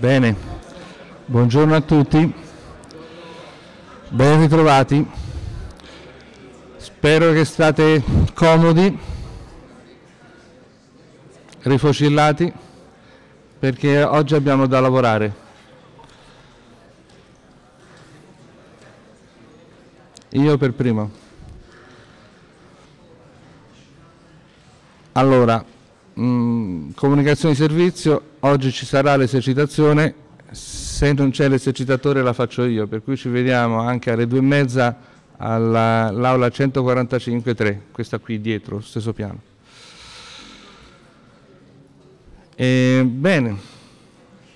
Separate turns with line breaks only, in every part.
Bene, buongiorno a tutti, ben ritrovati, spero che state comodi, rifocillati, perché oggi abbiamo da lavorare. Io per primo. Allora, mh, mm, comunicazione di servizio, oggi ci sarà l'esercitazione, se non c'è l'esercitatore la faccio io, per cui ci vediamo anche alle due e mezza all'aula 145-3, questa qui dietro, stesso piano. E, bene,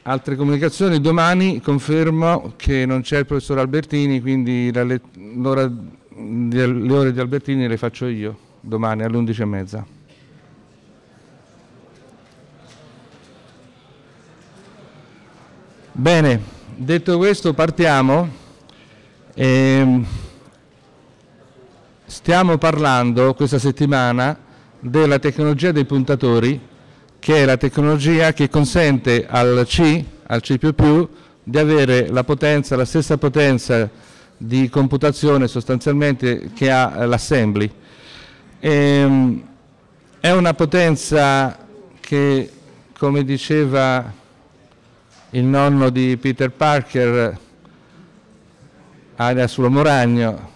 altre comunicazioni, domani confermo che non c'è il professor Albertini, quindi le ore di Albertini le faccio io, domani alle 11 e mezza. Bene, detto questo partiamo. Ehm, stiamo parlando questa settimana della tecnologia dei puntatori, che è la tecnologia che consente al C, al C++, di avere la potenza, la stessa potenza di computazione sostanzialmente che ha l'assembly. Ehm, è una potenza che, come diceva il nonno di Peter Parker, alias Uomo Ragno,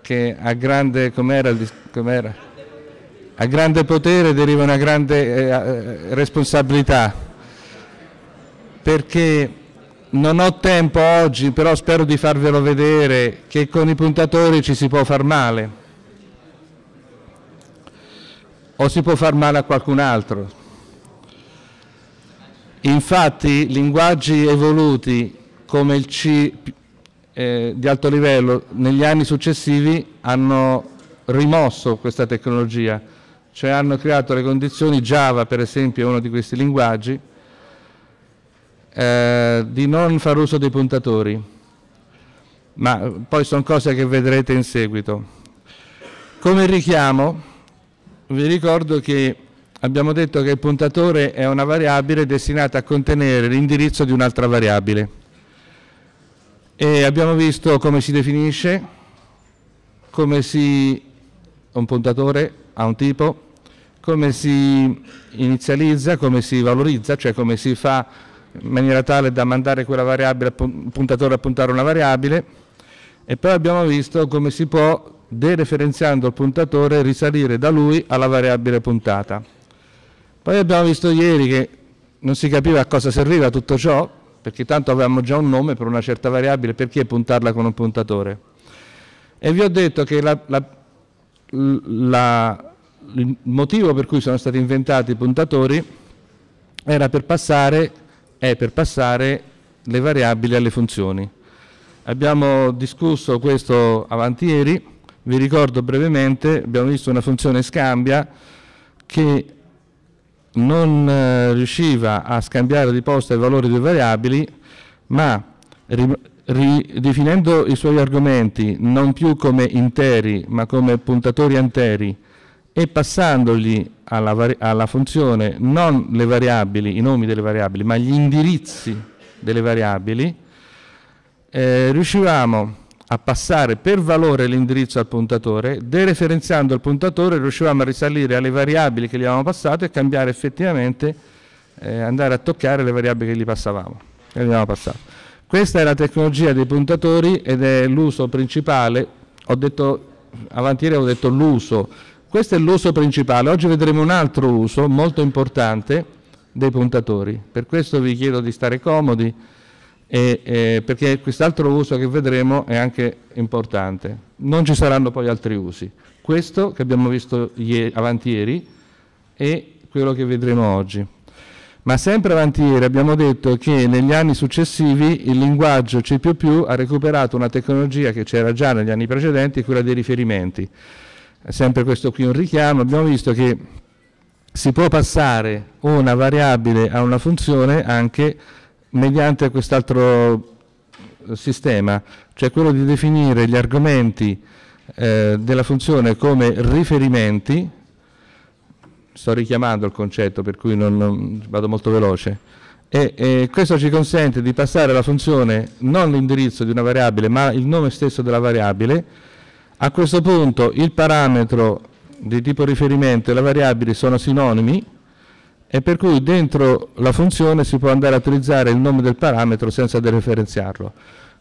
che a grande, com'era? a grande potere deriva una grande eh, eh, responsabilità, perché non ho tempo oggi, però spero di farvelo vedere che con i puntatori ci si può far male o si può far male a qualcun altro. Infatti linguaggi evoluti come il C eh, di alto livello negli anni successivi hanno rimosso questa tecnologia, cioè hanno creato le condizioni, Java per esempio è uno di questi linguaggi, eh, di non far uso dei puntatori, ma poi sono cose che vedrete in seguito. Come richiamo vi ricordo che abbiamo detto che il puntatore è una variabile destinata a contenere l'indirizzo di un'altra variabile. E abbiamo visto come si definisce, come si un puntatore ha un tipo, come si inizializza, come si valorizza, cioè come si fa in maniera tale da mandare quella variabile, il puntatore a puntare una variabile, e poi abbiamo visto come si può, dereferenziando il puntatore, risalire da lui alla variabile puntata. Poi abbiamo visto ieri che non si capiva a cosa serviva tutto ciò, perché tanto avevamo già un nome per una certa variabile, perché puntarla con un puntatore? E vi ho detto che la, la, la, il motivo per cui sono stati inventati i puntatori era per passare, è per passare le variabili alle funzioni. Abbiamo discusso questo avanti ieri, vi ricordo brevemente, abbiamo visto una funzione scambia che non eh, riusciva a scambiare di posta i valori delle variabili, ma ridefinendo i suoi argomenti non più come interi, ma come puntatori interi e passandogli alla, alla funzione non le variabili, i nomi delle variabili, ma gli indirizzi delle variabili, eh, riuscivamo a passare per valore l'indirizzo al puntatore, dereferenziando il puntatore riuscivamo a risalire alle variabili che gli avevamo passato e cambiare effettivamente, eh, andare a toccare le variabili che gli passavamo. Che gli. Questa è la tecnologia dei puntatori ed è l'uso principale, ho detto, avanti ieri ho detto l'uso, questo è l'uso principale, oggi vedremo un altro uso molto importante dei puntatori, per questo vi chiedo di stare comodi, e, eh, perché quest'altro uso che vedremo è anche importante. Non ci saranno poi altri usi. Questo che abbiamo visto ieri, avanti ieri è quello che vedremo oggi. Ma sempre avanti ieri abbiamo detto che negli anni successivi il linguaggio C++ ha recuperato una tecnologia che c'era già negli anni precedenti, quella dei riferimenti. Sempre questo qui è un richiamo, abbiamo visto che si può passare una variabile a una funzione anche mediante quest'altro sistema, cioè quello di definire gli argomenti eh, della funzione come riferimenti, sto richiamando il concetto per cui non, non vado molto veloce, e, e questo ci consente di passare alla funzione non l'indirizzo di una variabile ma il nome stesso della variabile. A questo punto il parametro di tipo riferimento e la variabile sono sinonimi e per cui dentro la funzione si può andare a utilizzare il nome del parametro senza dereferenziarlo.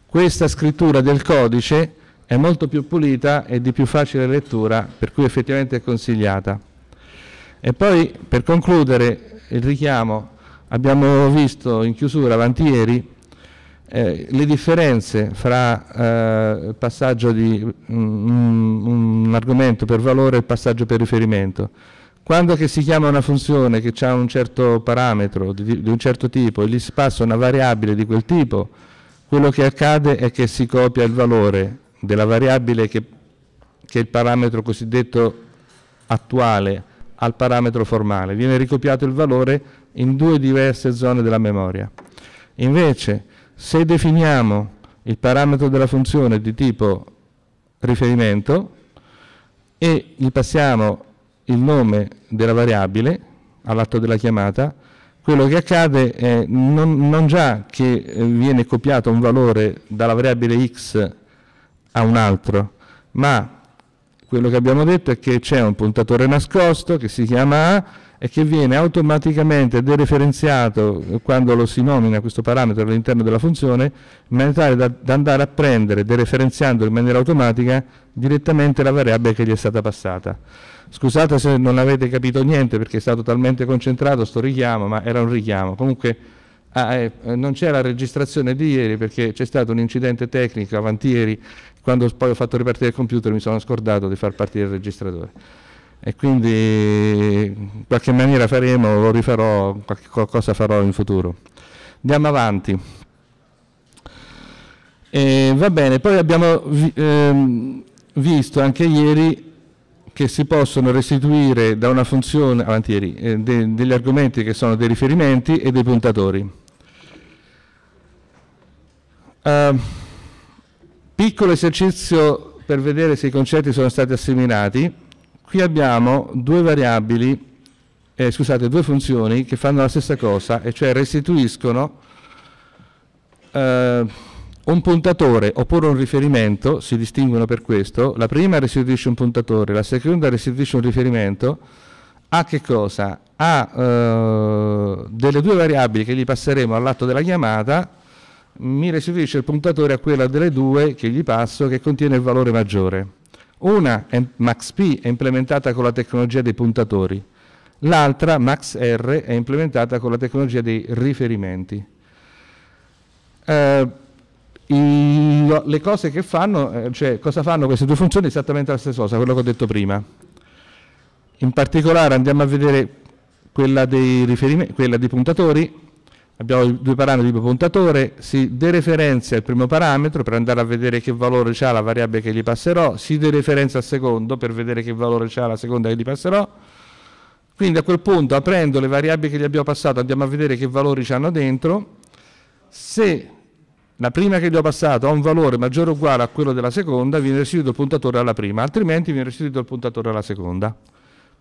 Questa scrittura del codice è molto più pulita e di più facile lettura, per cui effettivamente è consigliata. E poi per concludere il richiamo Abbiamo visto in chiusura avanti ieri eh, le differenze fra eh, il passaggio di un, un, argomento per valore e il passaggio per riferimento. Quando si chiama una funzione che ha un certo parametro di, di, un certo tipo e gli si passa una variabile di quel tipo, quello che accade è che si copia il valore della variabile che, che è il parametro cosiddetto attuale al parametro formale. Viene ricopiato il valore in due diverse zone della memoria. Invece, se definiamo il parametro della funzione di tipo riferimento e gli passiamo il nome della variabile all'atto della chiamata, quello che accade è non, non già che eh, viene copiato un valore dalla variabile x a un altro, ma quello che abbiamo detto è che c'è un puntatore nascosto che si chiama A e che viene automaticamente dereferenziato quando lo si nomina questo parametro all'interno della funzione in maniera tale da, da andare a prendere, dereferenziando in maniera automatica, direttamente la variabile che gli è stata passata. Scusate se non avete capito niente perché è stato talmente concentrato sto richiamo, ma era un richiamo. Comunque ah, eh, non c'è la registrazione di ieri perché c'è stato un incidente tecnico avanti ieri, quando poi ho fatto ripartire il computer mi sono scordato di far partire il registratore e quindi in qualche maniera faremo, lo rifarò, qualcosa farò in futuro. Andiamo avanti. E va bene, poi abbiamo ehm, visto anche ieri che si possono restituire da una funzione, avanti ieri, eh, de, degli argomenti che sono dei riferimenti e dei puntatori. Uh, piccolo esercizio per vedere se i concetti sono stati assimilati Qui abbiamo due variabili, eh, scusate, due funzioni che fanno la stessa cosa, e cioè restituiscono eh, un puntatore oppure un riferimento, si distinguono per questo, la prima restituisce un puntatore, la seconda restituisce un riferimento, a che cosa? A eh, delle due variabili che gli passeremo all'atto della chiamata, mi restituisce il puntatore a quella delle due che gli passo che contiene il valore maggiore. Una, MaxP, è implementata con la tecnologia dei puntatori, l'altra, MaxR, è implementata con la tecnologia dei riferimenti. Eh, i, le cose che fanno, eh, cioè cosa fanno queste due funzioni? Esattamente la stessa cosa, quello che ho detto prima. In particolare andiamo a vedere quella quella dei puntatori, abbiamo due parametri di puntatore, si dereferenzia il primo parametro per andare a vedere che valore ha la variabile che gli passerò, si dereferenzia il secondo per vedere che valore ha la seconda che gli passerò, quindi a quel punto aprendo le variabili che gli abbiamo passato andiamo a vedere che valori hanno dentro, se la prima che gli ho passato ha un valore maggiore o uguale a quello della seconda viene restituito il puntatore alla prima, altrimenti viene restituito il puntatore alla seconda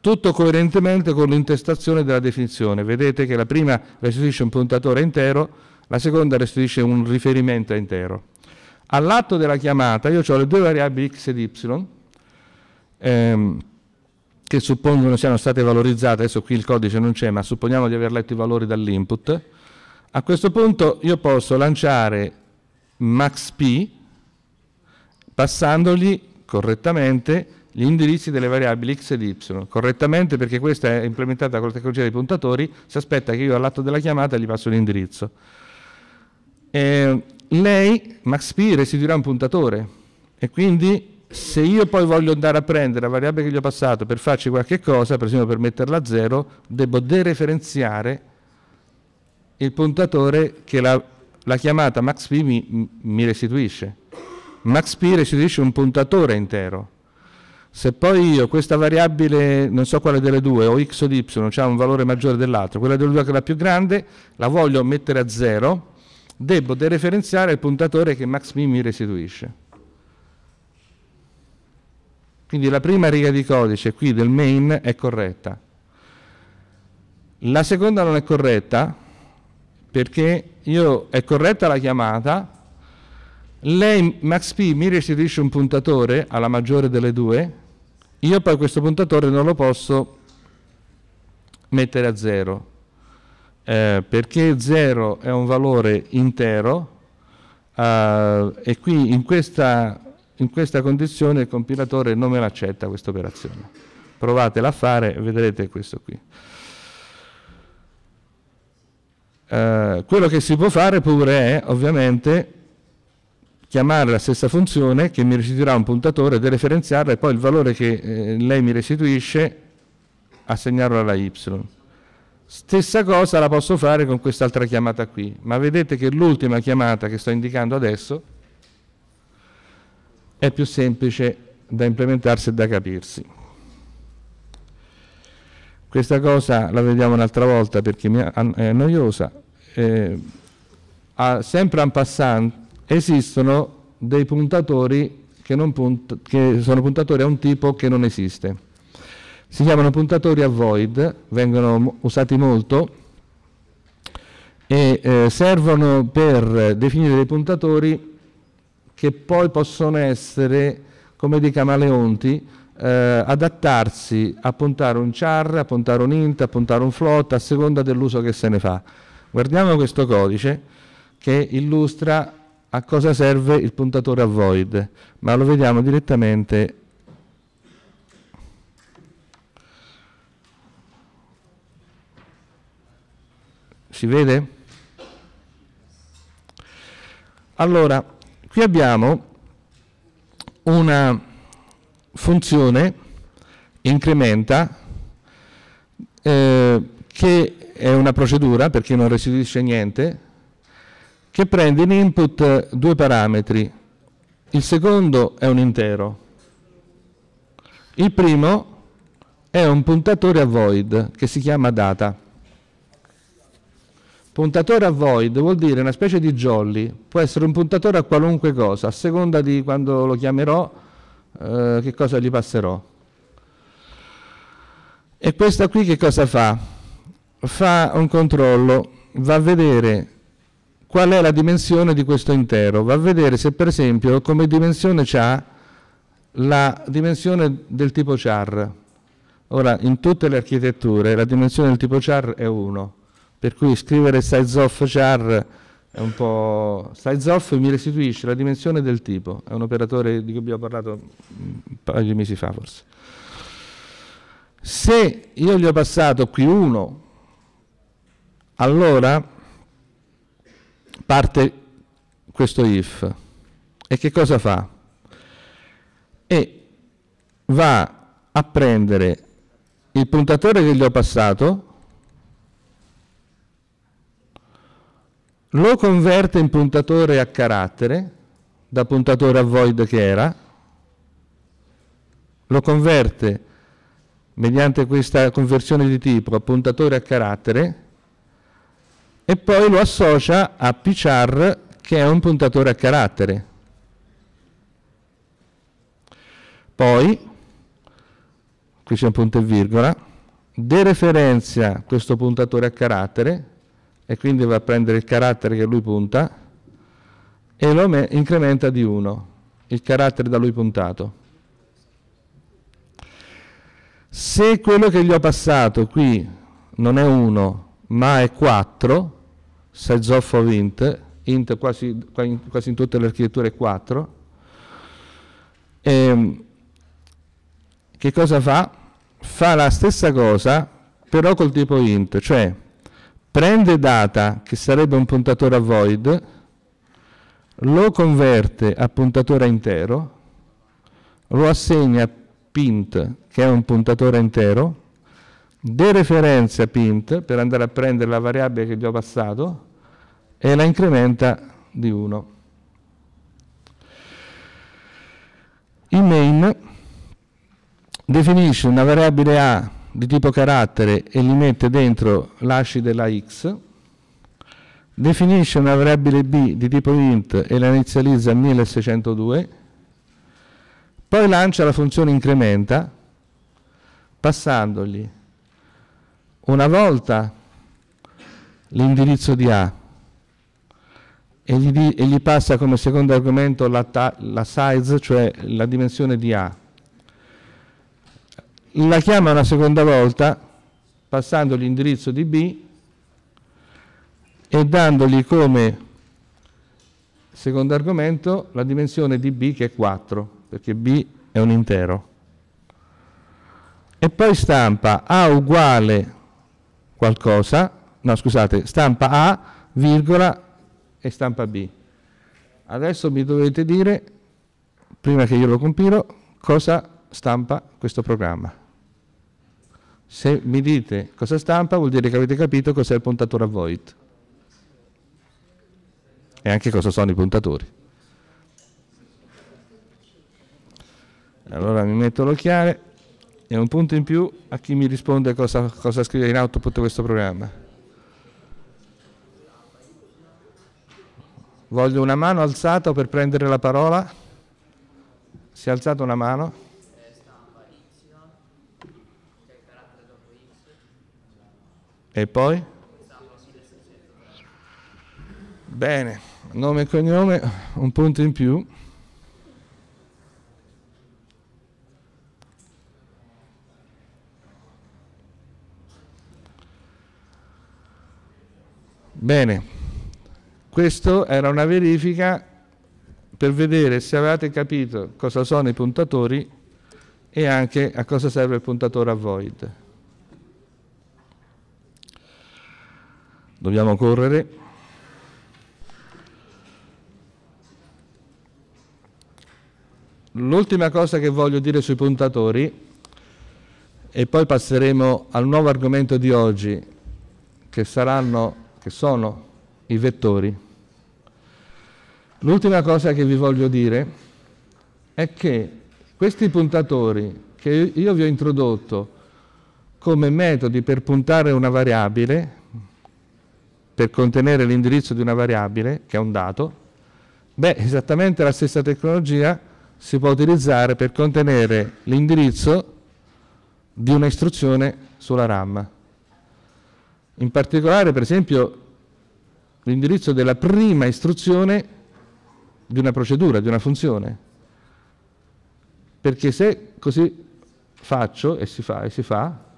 tutto coerentemente con l'intestazione della definizione. Vedete che la prima restituisce un puntatore intero, la seconda restituisce un riferimento intero. All'atto della chiamata io ho le due variabili x ed y ehm, che suppongono siano state valorizzate, adesso qui il codice non c'è, ma supponiamo di aver letto i valori dall'input. A questo punto io posso lanciare maxp passandogli correttamente gli indirizzi delle variabili x ed y correttamente perché questa è implementata con la tecnologia dei puntatori si aspetta che io all'atto della chiamata gli passo l'indirizzo eh, lei maxp restituirà un puntatore. E quindi se io poi voglio andare a prendere la variabile che gli ho passato per farci qualche cosa per esempio per metterla a zero devo dereferenziare il puntatore che la, la chiamata maxp mi, mi restituisce. Maxp restituisce un puntatore intero se poi io questa variabile, non so quale delle due, o x o y, ha un valore maggiore dell'altro, quella delle due che è la più grande, la voglio mettere a zero, devo dereferenziare il puntatore che maxmin mi restituisce. Quindi la prima riga di codice qui del main è corretta. La seconda non è corretta perché io, è corretta la chiamata, lei MaxP mi restituisce un puntatore alla maggiore delle due, io poi questo puntatore non lo posso mettere a zero, eh, perché 0 è un valore intero eh, e qui in questa, in questa condizione il compilatore non me l'accetta questa operazione. Provatela a fare e vedrete questo qui. Eh, quello che si può fare pure è ovviamente chiamare la stessa funzione che mi restituirà un puntatore, dereferenziarla e poi il valore che eh, lei mi restituisce assegnarlo alla y. Stessa cosa la posso fare con quest'altra chiamata qui, ma vedete che l'ultima chiamata che sto indicando adesso è più semplice da implementarsi e da capirsi. Questa cosa la vediamo un'altra volta perché è noiosa. Eh, sempre en passant esistono dei puntatori che, punt che sono puntatori a un tipo che non esiste si chiamano puntatori a void, vengono usati molto e eh, servono per definire dei puntatori che poi possono essere come dei camaleonti, eh, adattarsi a puntare un char, a puntare un int, a puntare un float, a seconda dell'uso che se ne fa. Guardiamo questo codice che illustra a cosa serve il puntatore a void, ma lo vediamo direttamente Si vede? Allora, qui abbiamo una funzione incrementa eh, che è una procedura perché non restituisce niente che prende in input due parametri. Il secondo è un intero. Il primo è un puntatore a void che si chiama data. Puntatore a void vuol dire una specie di jolly, può essere un puntatore a qualunque cosa, a seconda di quando lo chiamerò, eh, che cosa gli passerò. E questa qui che cosa fa? Fa un controllo, va a vedere qual è la dimensione di questo intero, va a vedere se per esempio come dimensione ha la dimensione del tipo char. Ora, in tutte le architetture la dimensione del tipo char è 1 per cui scrivere size of char è un po'... size of mi restituisce la dimensione del tipo, è un operatore di cui abbiamo parlato un paio di mesi fa forse. Se io gli ho passato qui 1, allora parte questo if. E che cosa fa? E va a prendere il puntatore che gli ho passato lo converte in puntatore a carattere, da puntatore a void che era, lo converte mediante questa conversione di tipo a puntatore a carattere e poi lo associa a pchar che è un puntatore a carattere. Poi, qui c'è un punto e virgola, dereferenzia questo puntatore a carattere e quindi va a prendere il carattere che lui punta e lo incrementa di 1, il carattere da lui puntato. Se quello che gli ho passato qui non è 1 ma è 4, size of of int, int quasi, quasi in tutte le architetture è 4, e, ehm, che cosa fa? Fa la stessa cosa però col tipo int, cioè prende data, che sarebbe un puntatore a void, lo converte a puntatore intero, lo assegna pint, che è un puntatore intero, dereferenzia pint per andare a prendere la variabile che gli ho passato e la incrementa di 1. Il main definisce una variabile A di tipo carattere e gli mette dentro l'asci della x, definisce una variabile b di tipo int e la inizializza a 1602, poi lancia la funzione incrementa passandogli una volta l'indirizzo di A e gli, e gli passa come secondo argomento la, la size, cioè la dimensione di A. La chiama una seconda volta passando l'indirizzo di B e dandogli come secondo argomento la dimensione di B che è 4, perché B è un intero. E poi stampa A uguale qualcosa, no scusate, stampa A, virgola, e stampa B. Adesso mi dovete dire, prima che io lo compilo, cosa stampa questo programma. Se mi dite cosa stampa vuol dire che avete capito cos'è il puntatore a void e anche cosa sono i puntatori. Allora mi metto l'occhiale e un punto in più a chi mi risponde cosa, cosa scrive in output questo programma. Voglio una mano alzata per prendere la parola. Si è alzata una mano? E poi? Bene, nome e cognome, un punto in più. Bene. Questo era una verifica per vedere se avevate capito cosa sono i puntatori e anche a cosa serve il puntatore a void. Dobbiamo correre. L'ultima cosa che voglio dire sui puntatori, e poi passeremo al nuovo argomento di oggi, che, saranno, che sono i vettori. L'ultima cosa che vi voglio dire è che questi puntatori che io vi ho introdotto come metodi per puntare una variabile, per contenere l'indirizzo di una variabile, che è un dato, beh, esattamente la stessa tecnologia si può utilizzare per contenere l'indirizzo di una istruzione sulla RAM. In particolare, per esempio, l'indirizzo della prima istruzione di una procedura, di una funzione. Perché se così faccio e si fa e si fa,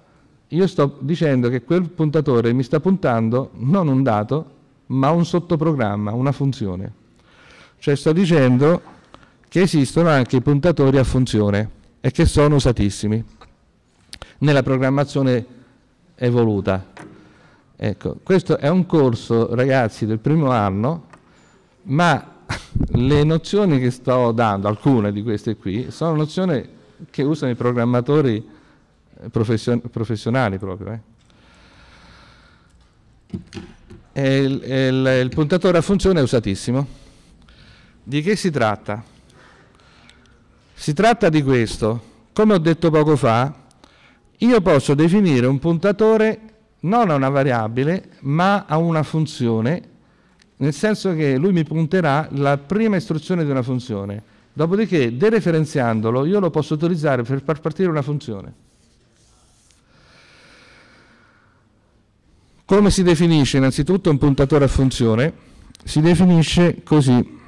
io sto dicendo che quel puntatore mi sta puntando non un dato, ma un sottoprogramma, una funzione. Cioè sto dicendo che esistono anche i puntatori a funzione e che sono usatissimi nella programmazione evoluta. Ecco, questo è un corso, ragazzi, del primo anno, ma le nozioni che sto dando, alcune di queste qui, sono nozioni che usano i programmatori eh, profession professionali proprio. Eh. Il, il, il puntatore a funzione è usatissimo. Di che si tratta? Si tratta di questo. Come ho detto poco fa, io posso definire un puntatore non a una variabile, ma a una funzione, nel senso che lui mi punterà la prima istruzione di una funzione. Dopodiché, dereferenziandolo, io lo posso utilizzare per far partire una funzione. Come si definisce innanzitutto un puntatore a funzione? Si definisce così,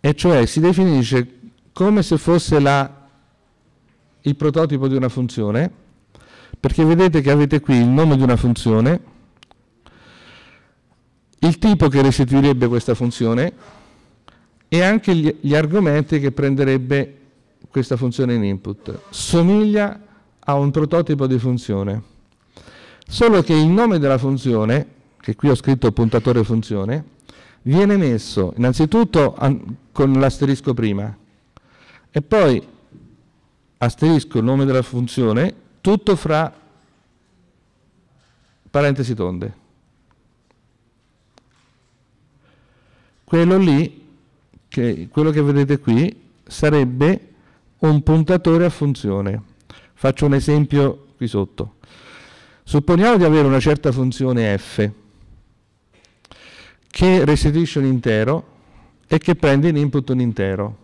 e cioè si definisce come se fosse la, il prototipo di una funzione, perché vedete che avete qui il nome di una funzione, il tipo che restituirebbe questa funzione e anche gli, gli argomenti che prenderebbe questa funzione in input. Somiglia a un prototipo di funzione, solo che il nome della funzione, che qui ho scritto puntatore funzione, viene messo innanzitutto con l'asterisco prima e poi asterisco il nome della funzione tutto fra parentesi tonde. Quello lì, che, quello che vedete qui, sarebbe un puntatore a funzione. Faccio un esempio qui sotto. Supponiamo di avere una certa funzione f che restituisce un intero e che prende in input un intero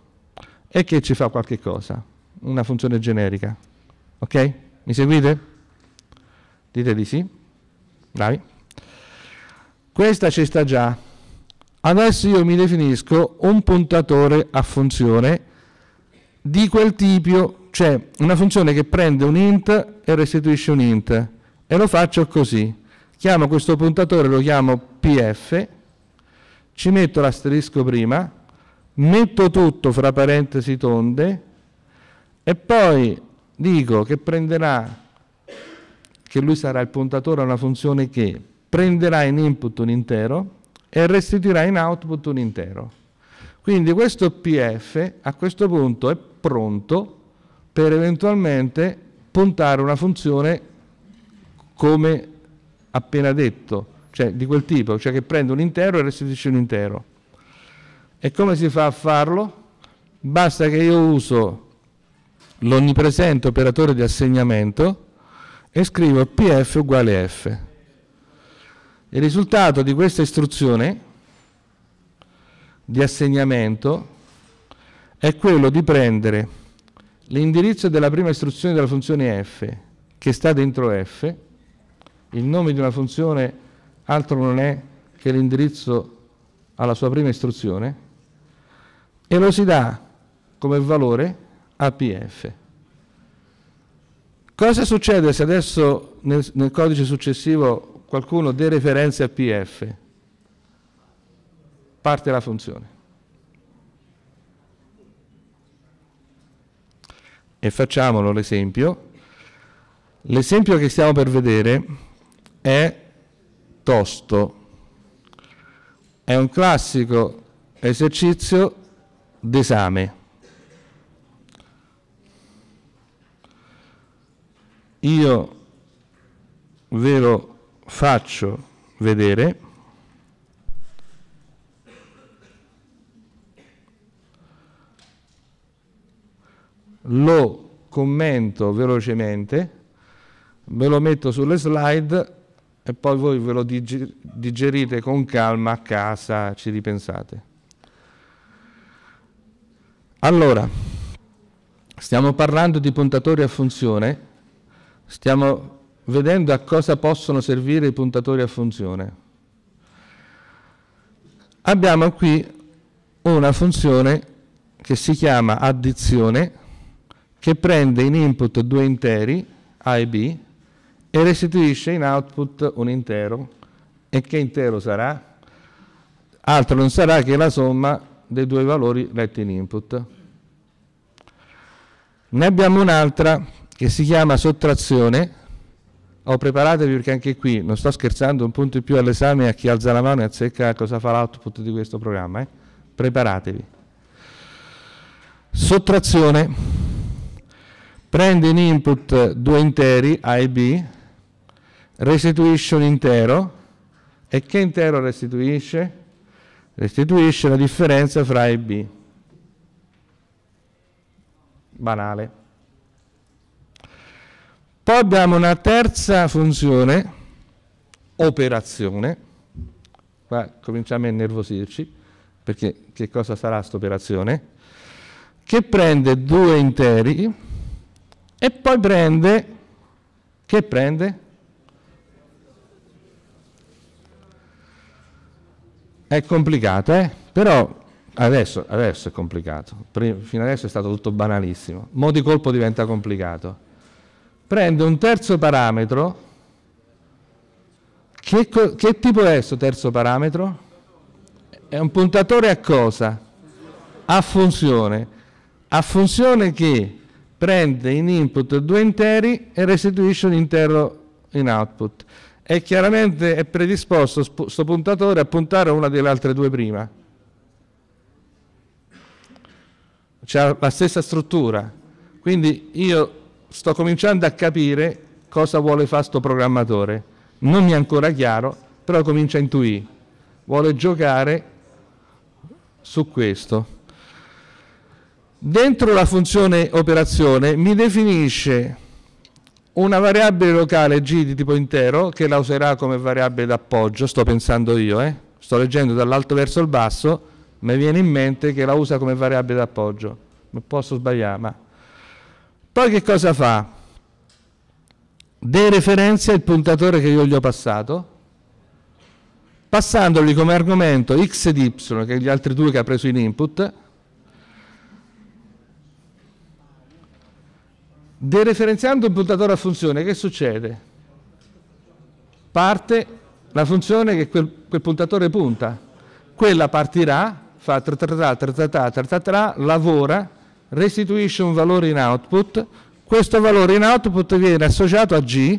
e che ci fa qualche cosa, una funzione generica. Ok? Mi seguite? Dite di sì? Bravi. Questa ci sta già. Adesso io mi definisco un puntatore a funzione di quel tipo, cioè una funzione che prende un int e restituisce un int e lo faccio così. Chiamo questo puntatore, lo chiamo pf, ci metto l'asterisco prima, metto tutto fra parentesi tonde e poi dico che prenderà, che lui sarà il puntatore a una funzione che prenderà in input un intero e restituirà in output un intero. Quindi questo PF a questo punto è pronto per eventualmente puntare una funzione come appena detto, cioè di quel tipo, cioè che prende un intero e restituisce un intero. E come si fa a farlo? Basta che io uso l'onnipresente operatore di assegnamento e scrivo pf uguale f. Il risultato di questa istruzione di assegnamento è quello di prendere l'indirizzo della prima istruzione della funzione f che sta dentro f, il nome di una funzione altro non è che l'indirizzo alla sua prima istruzione, e lo si dà come valore a pf. Cosa succede se adesso nel, nel codice successivo qualcuno dereferenzia pf? Parte la funzione. E facciamolo l'esempio. L'esempio che stiamo per vedere è tosto. È un classico esercizio d'esame. Io ve lo faccio vedere. Lo commento velocemente, ve lo metto sulle slide e poi voi ve lo digerite con calma a casa, ci ripensate. Allora, stiamo parlando di puntatori a funzione, stiamo vedendo a cosa possono servire i puntatori a funzione. Abbiamo qui una funzione che si chiama addizione che prende in input due interi A e B e restituisce in output un intero. E che intero sarà? Altro non sarà che la somma dei due valori letti in input. Ne abbiamo un'altra che si chiama sottrazione. Ho preparatevi perché anche qui, non sto scherzando, un punto in più all'esame a chi alza la mano e azzecca cosa fa l'output di questo programma. Eh? Preparatevi. Sottrazione. Prende in input due interi, A e B, restituisce un intero. E che intero restituisce? restituisce la differenza fra A e B. Banale. Abbiamo una terza funzione, operazione, qua cominciamo a innervosirci, perché che cosa sarà questa operazione? Che prende due interi e poi prende, che prende? È complicato, eh? Però adesso, adesso è complicato. Fino adesso è stato tutto banalissimo. Mo di colpo diventa complicato. Prende un terzo parametro. Che, che tipo è questo terzo parametro? È un puntatore a cosa? A funzione. A funzione che prende in input due interi e restituisce un intero in output e chiaramente è predisposto questo puntatore a puntare a una delle altre due prima. C'è la stessa struttura. Quindi io sto cominciando a capire cosa vuole fare questo programmatore. Non mi è ancora chiaro, però comincia a intuire. Vuole giocare su questo. Dentro la funzione operazione mi definisce una variabile locale g di tipo intero che la userà come variabile d'appoggio, sto pensando io, eh? sto leggendo dall'alto verso il basso, mi viene in mente che la usa come variabile d'appoggio, non posso sbagliare, ma... Poi che cosa fa? Dereferenzia il puntatore che io gli ho passato passandogli come argomento x ed y, che gli altri due che ha preso in input, dereferenziando un puntatore a funzione, che succede? Parte la funzione che quel, quel puntatore punta, quella partirà, fa tra tra tra tra tra tra tra tra, lavora, restituisce un valore in output, questo valore in output viene associato a G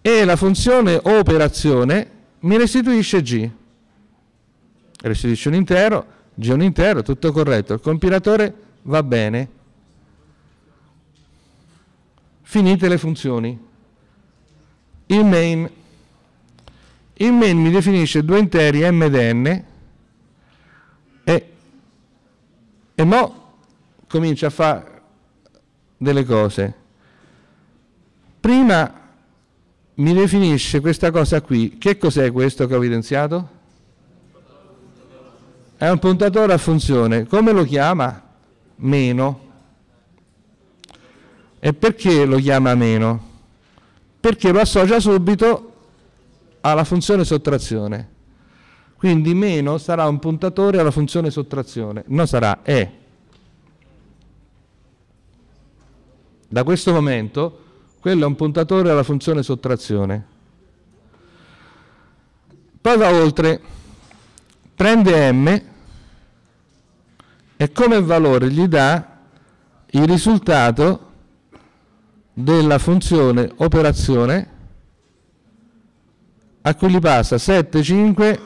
e la funzione operazione mi restituisce G. Restituisce un intero, G è un intero, tutto corretto. Il compilatore va bene. Finite le funzioni. Il main. Il main mi definisce due interi m ed n e, e mo comincia a fare delle cose. Prima mi definisce questa cosa qui. Che cos'è questo che ho evidenziato? È un puntatore a funzione. Come lo chiama? Meno. E perché lo chiama meno? Perché lo associa subito alla funzione sottrazione. Quindi meno sarà un puntatore alla funzione sottrazione. Non sarà, è. Da questo momento quello è un puntatore alla funzione sottrazione. Poi va oltre, prende m e come valore gli dà il risultato della funzione operazione a cui gli passa 7, 5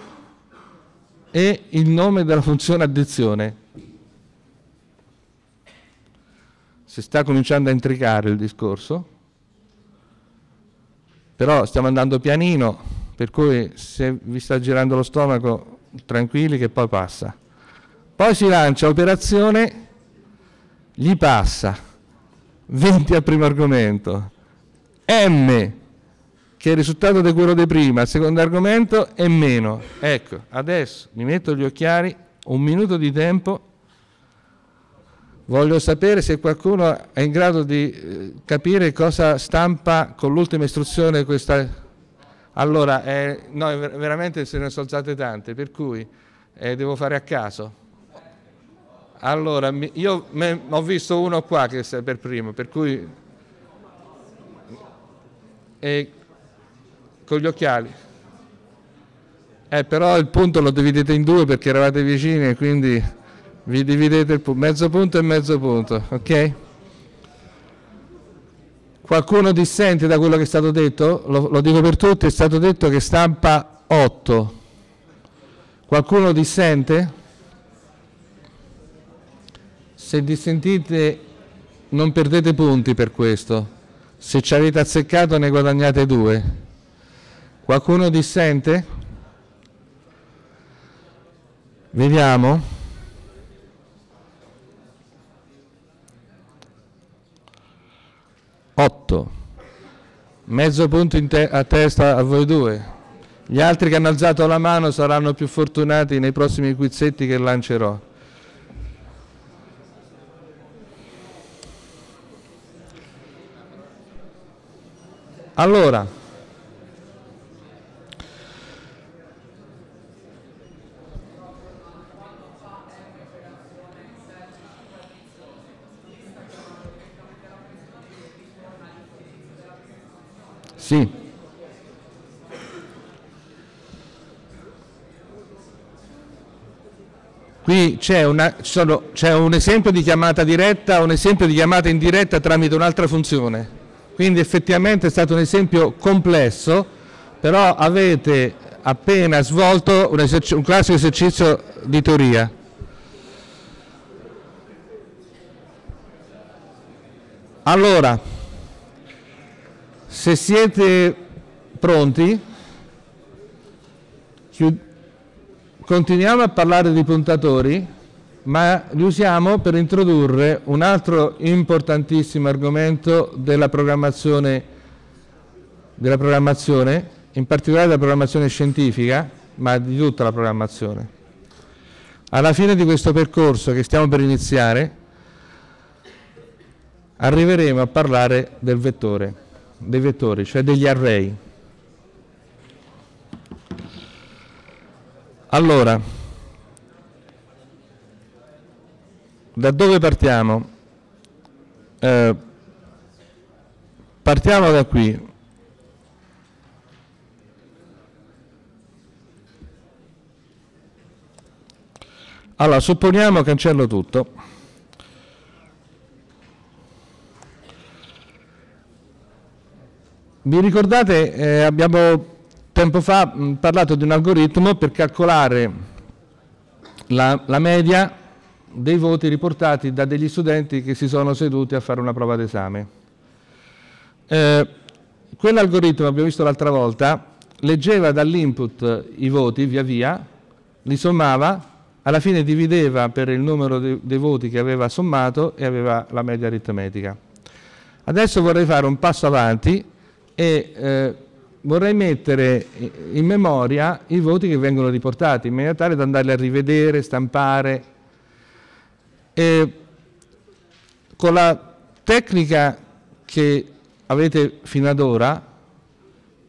e il nome della funzione addizione. Si sta cominciando a intricare il discorso però stiamo andando pianino, per cui se vi sta girando lo stomaco, tranquilli che poi passa. Poi si lancia operazione, gli passa 20 al primo argomento, M, che il risultato di quello di prima, il secondo argomento è meno. Ecco, adesso mi metto gli occhiali, un minuto di tempo Voglio sapere se qualcuno è in grado di eh, capire cosa stampa con l'ultima istruzione questa... Allora, eh, no, veramente se ne sono alzate tante, per cui eh, devo fare a caso. Allora, io me, ho visto uno qua che è per primo, per cui... E, con gli occhiali. Eh, però il punto lo dividete in due perché eravate vicini, quindi vi dividete il punto, mezzo punto e mezzo punto, ok? Qualcuno dissente da quello che è stato detto? Lo, lo dico per tutti, è stato detto che stampa 8. Qualcuno dissente? Se dissentite non perdete punti per questo. Se ci avete azzeccato ne guadagnate due. Qualcuno dissente? Vediamo. 8. Mezzo punto te a testa a voi due. Gli altri che hanno alzato la mano saranno più fortunati nei prossimi quizzetti che lancerò. Allora, Sì. Qui c'è, un esempio di chiamata diretta, un esempio di chiamata indiretta tramite un'altra funzione. Quindi effettivamente è stato un esempio complesso, però avete appena svolto un, un classico esercizio di teoria. Allora, se siete pronti, continuiamo a parlare di puntatori, ma li usiamo per introdurre un altro importantissimo argomento della programmazione, della programmazione, in particolare della programmazione scientifica, ma di tutta la programmazione. Alla fine di questo percorso che stiamo per iniziare, arriveremo a parlare del vettore dei vettori, cioè degli array. Allora, da dove partiamo? Eh, partiamo da qui. Allora, supponiamo, cancello tutto. Vi ricordate, eh, abbiamo tempo fa mh, parlato di un algoritmo per calcolare la, la media dei voti riportati da degli studenti che si sono seduti a fare una prova d'esame. Eh, quell'algoritmo, abbiamo visto l'altra volta, leggeva dall'input i voti via via, li sommava alla fine divideva per il numero dei, dei voti che aveva sommato e aveva la media aritmetica. Adesso vorrei fare un passo avanti e eh, vorrei mettere in memoria i voti che vengono riportati in maniera tale da andarli a rivedere, stampare. E con la tecnica che avete fino ad ora,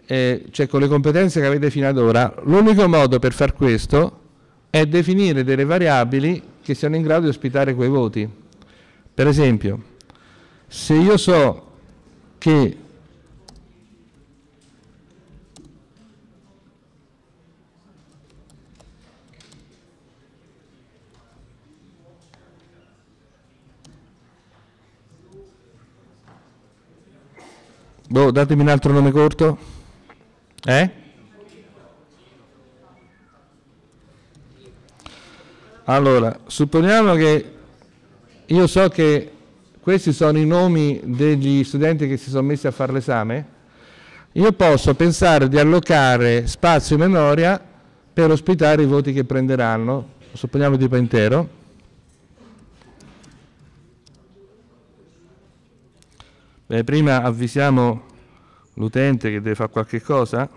eh, cioè con le competenze che avete fino ad ora, l'unico modo per far questo è definire delle variabili che siano in grado di ospitare quei voti. Per esempio, se io so che Boh, datemi un altro nome corto. Eh? Allora, supponiamo che io so che questi sono i nomi degli studenti che si sono messi a fare l'esame, io posso pensare di allocare spazio in memoria per ospitare i voti che prenderanno, supponiamo tipo intero. Beh, prima avvisiamo l'utente che deve fare qualche cosa.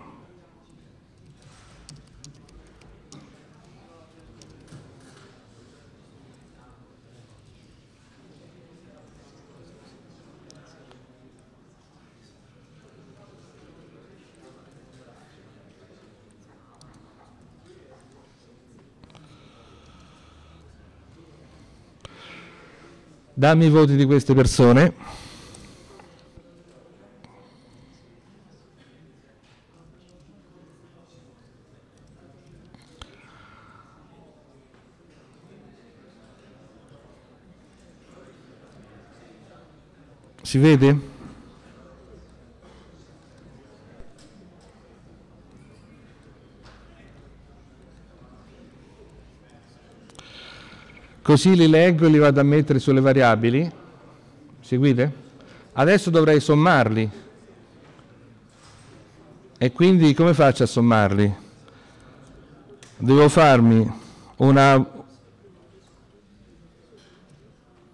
Dammi i voti di queste persone. Si vede? Così li leggo e li vado a mettere sulle variabili. Seguite? Adesso dovrei sommarli. E quindi come faccio a sommarli? Devo farmi una,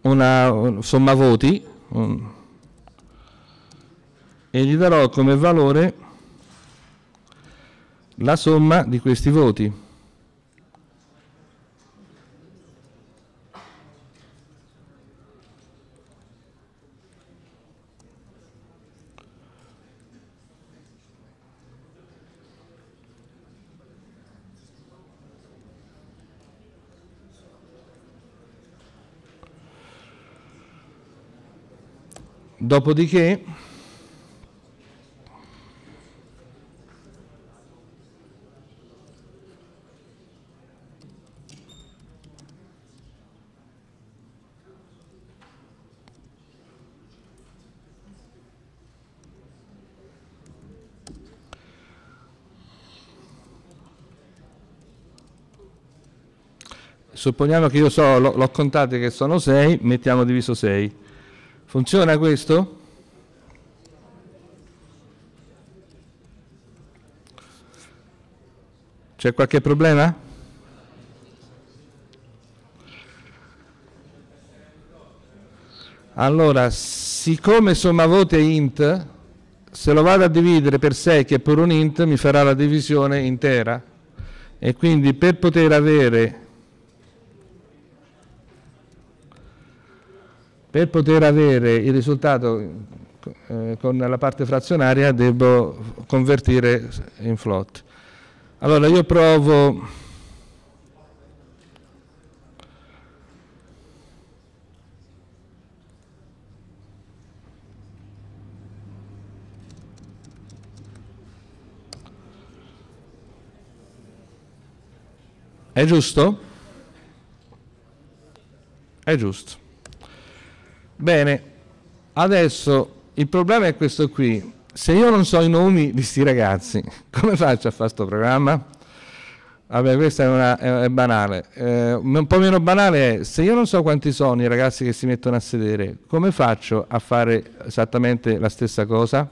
una somma voti un, e gli darò come valore la somma di questi voti. Dopodiché supponiamo che io so, l'ho contato che sono 6, mettiamo diviso 6. Funziona questo? C'è qualche problema? Allora, siccome somma voti è int, se lo vado a dividere per 6 che è pure un int, mi farà la divisione intera. E quindi per poter avere Per poter avere il risultato eh, con la parte frazionaria devo convertire in float. Allora io provo È giusto? È giusto. Bene, adesso il problema è questo qui. Se io non so i nomi di questi ragazzi, come faccio a fare questo programma? Vabbè, questa è, una, è, è banale. Eh, un po' meno banale è, se io non so quanti sono i ragazzi che si mettono a sedere, come faccio a fare esattamente la stessa cosa?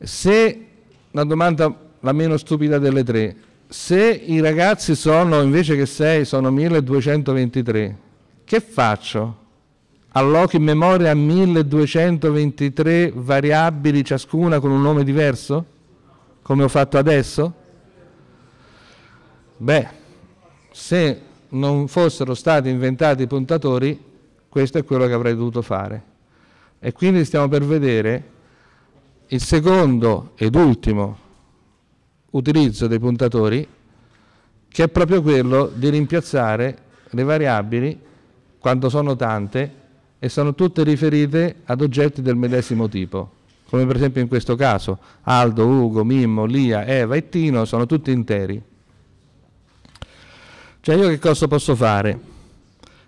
Se, la domanda la meno stupida delle tre, se i ragazzi sono, invece che 6, sono 1223, che faccio? Alloco in memoria 1223 variabili, ciascuna con un nome diverso? come ho fatto adesso? Beh, se non fossero stati inventati i puntatori, questo è quello che avrei dovuto fare. E quindi stiamo per vedere il secondo ed ultimo utilizzo dei puntatori, che è proprio quello di rimpiazzare le variabili quando sono tante e sono tutte riferite ad oggetti del medesimo tipo come per esempio in questo caso Aldo, Ugo, Mimmo, Lia, Eva e Tino sono tutti interi. Cioè io che cosa posso fare?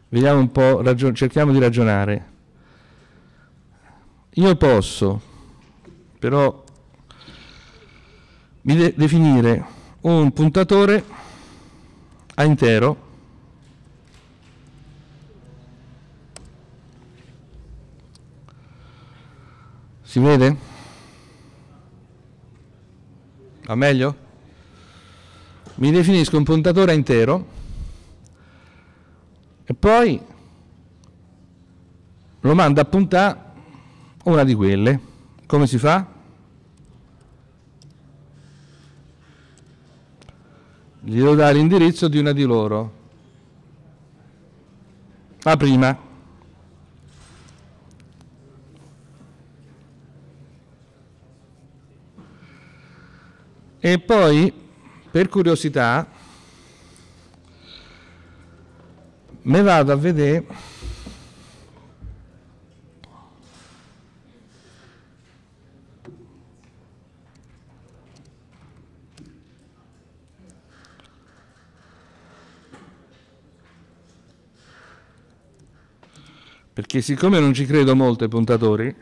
Vediamo un po', cerchiamo di ragionare. Io posso però de definire un puntatore a intero Si vede? Va meglio? Mi definisco un puntatore intero e poi lo mando a puntare una di quelle. Come si fa? Gli devo dare l'indirizzo di una di loro. La prima. E poi, per curiosità, me vado a vedere perché siccome non ci credo molto ai puntatori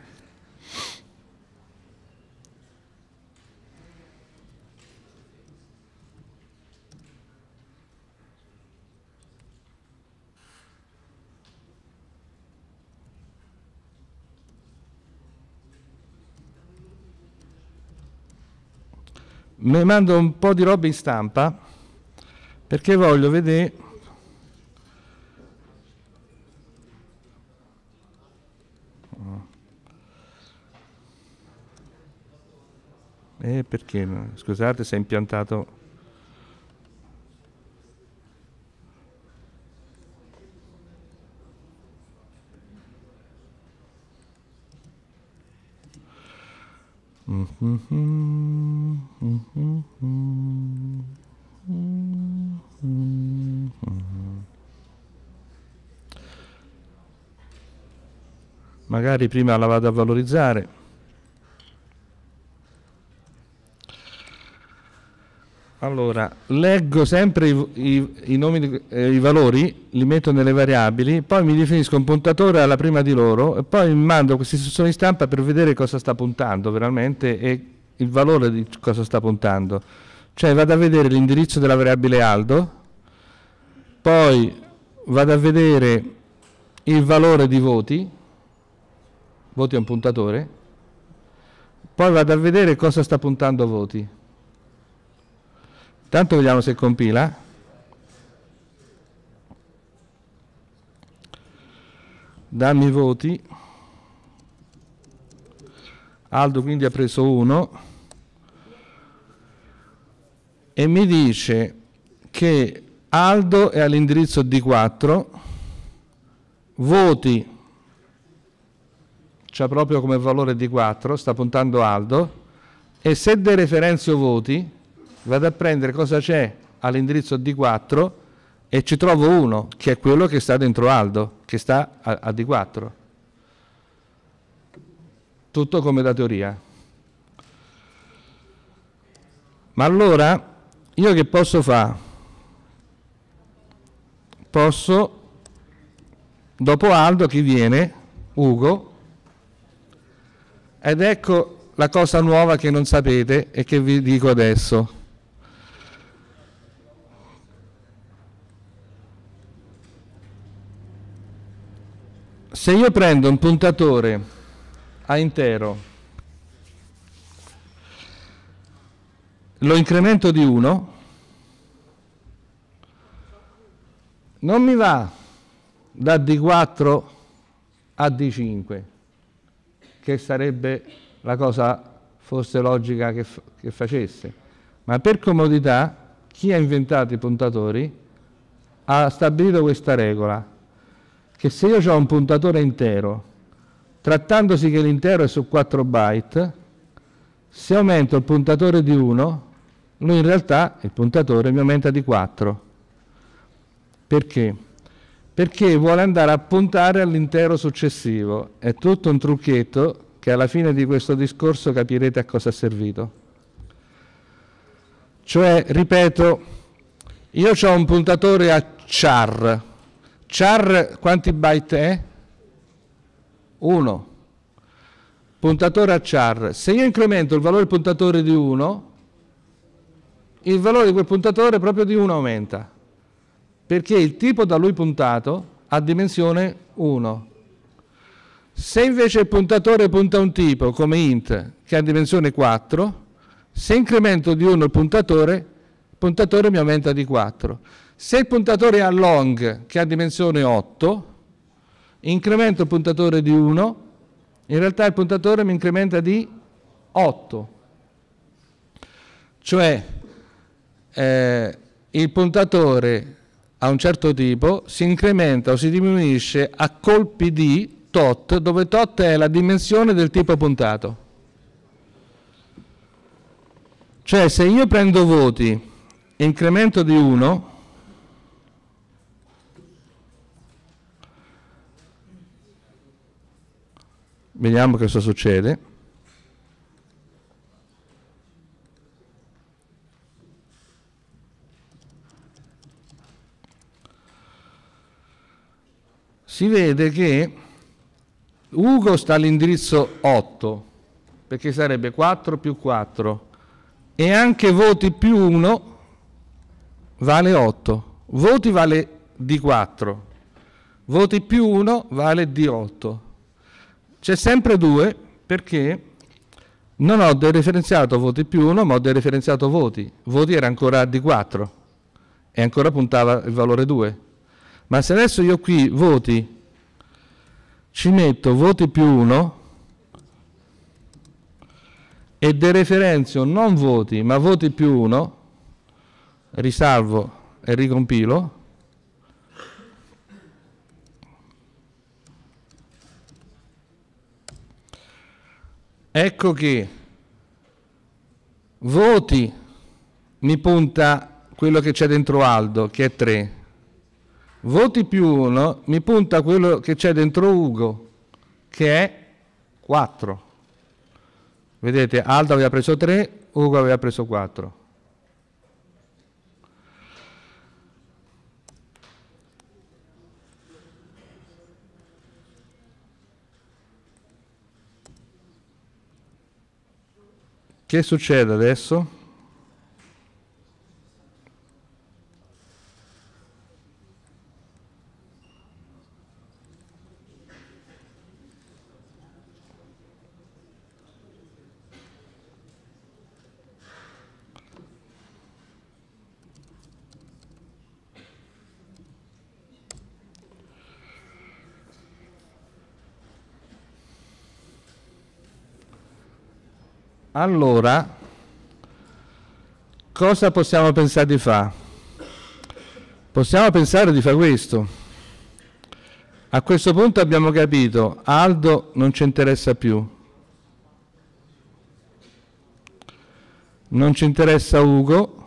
mi mando un po' di roba in stampa perché voglio vedere eh, perché scusate se è impiantato Magari prima la vado a valorizzare. Allora, leggo sempre i, i, i, nomi, eh, i, valori, li metto nelle variabili, poi mi definisco un puntatore alla prima di loro e poi mando queste istruzioni stampa per vedere cosa sta puntando veramente e il valore di cosa sta puntando. Cioè vado a vedere l'indirizzo della variabile Aldo, poi vado a vedere il valore di voti, voti è un puntatore, poi vado a vedere cosa sta puntando voti Tanto vediamo se compila. Dammi i voti. Aldo quindi ha preso 1 e mi dice che Aldo è all'indirizzo D4, voti. C'ha proprio come valore D4, sta puntando Aldo, e se dereferenzio voti, vado a prendere cosa c'è all'indirizzo D4 e ci trovo uno che è quello che sta dentro Aldo, che sta a, a D4. Tutto come da teoria. Ma allora io che posso fare? Posso, dopo Aldo chi viene? Ugo. Ed ecco la cosa nuova che non sapete e che vi dico adesso. Se io prendo un puntatore a intero, lo incremento di 1, non mi va da D4 a D5, che sarebbe la cosa forse logica che, che facesse, ma per comodità chi ha inventato i puntatori ha stabilito questa regola che se io ho un puntatore intero, trattandosi che l'intero è su 4 byte, se aumento il puntatore di 1, lui in realtà il puntatore mi aumenta di 4. Perché? Perché vuole andare a puntare all'intero successivo. È tutto un trucchetto che alla fine di questo discorso capirete a cosa è servito. Cioè, ripeto, io ho un puntatore a char, char quanti byte è? 1. Puntatore a char. Se io incremento il valore del puntatore di 1, il valore di quel puntatore proprio di 1 aumenta, perché il tipo da lui puntato ha dimensione 1. Se invece il puntatore punta un tipo come int che ha dimensione 4, se incremento di 1 il puntatore, il puntatore mi aumenta di 4. Se il puntatore ha long che ha dimensione 8, incremento il puntatore di 1, in realtà il puntatore mi incrementa di 8. Cioè eh, il puntatore a un certo tipo si incrementa o si diminuisce a colpi di tot, dove tot è la dimensione del tipo puntato. Cioè se io prendo voti incremento di 1, Vediamo cosa succede. Si vede che Ugo sta all'indirizzo 8, perché sarebbe 4 più 4, e anche voti più 1 vale 8, voti vale di 4, voti più 1 vale di 8. C'è sempre 2 perché non ho dereferenziato voti più 1, ma ho dereferenziato voti. Voti era ancora di 4 e ancora puntava il valore 2. Ma se adesso io qui voti ci metto voti più 1 e dereferenzio non voti ma voti più 1, risalvo e ricompilo, Ecco che voti mi punta quello che c'è dentro Aldo, che è 3. Voti più 1 mi punta quello che c'è dentro Ugo, che è 4. Vedete, Aldo aveva preso 3, Ugo aveva preso 4. Che succede adesso? Allora, cosa possiamo pensare di fare? Possiamo pensare di fare questo. A questo punto abbiamo capito, Aldo non ci interessa più. Non ci interessa Ugo,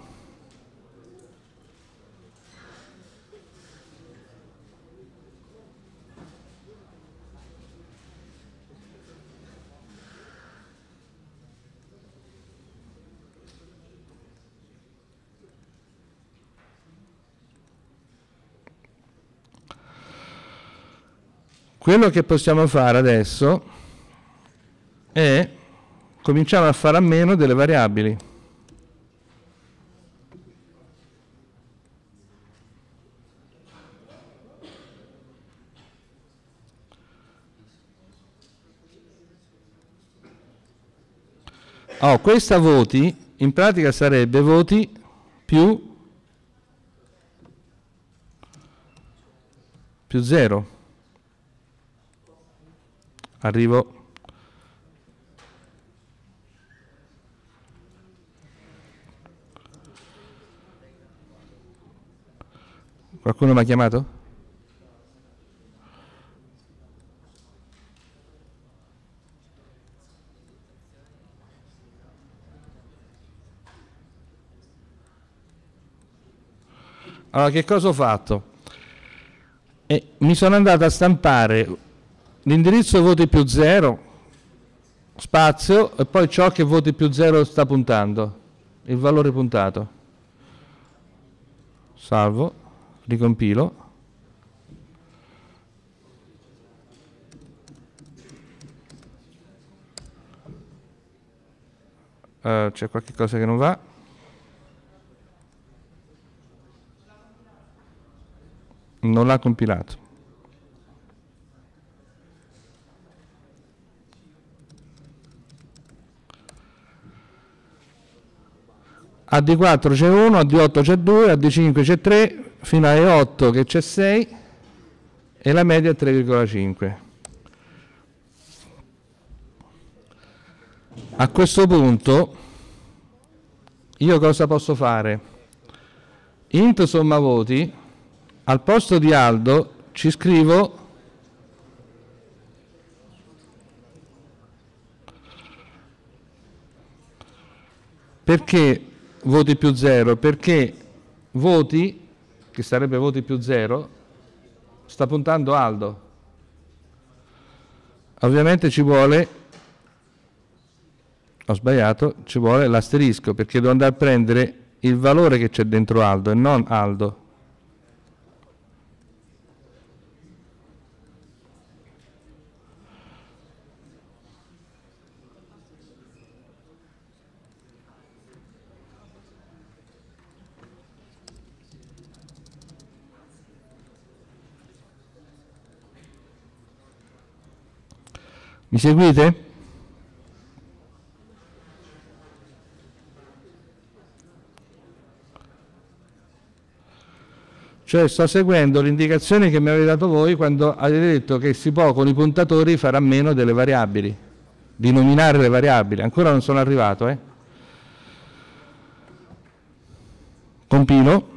Quello che possiamo fare adesso è cominciare a fare a meno delle variabili. Oh, questa voti in pratica sarebbe voti più, più 0. Arrivo. Qualcuno mi ha chiamato? Allora, che cosa ho fatto? E mi sono andato a stampare l'indirizzo voti più 0, spazio, e poi ciò che voti più 0 sta puntando, il valore puntato. Salvo, ricompilo. Uh, c'è qualche cosa che non va. non l'ha compilato. A D4 c'è 1, a D8 c'è 2, a D5 c'è 3, fino a E8 che c'è 6 e la media è 3,5. A questo punto io cosa posso fare? Int somma voti al posto di Aldo ci scrivo perché voti più 0? Perché voti, che sarebbe voti più 0, sta puntando Aldo. Ovviamente ci vuole, ho sbagliato, ci vuole l'asterisco perché devo andare a prendere il valore che c'è dentro Aldo e non Aldo. Mi seguite? Cioè sto seguendo l'indicazione che mi avete dato voi quando avete detto che si può con i puntatori fare a meno delle variabili, di nominare le variabili. Ancora non sono arrivato, eh? Compilo.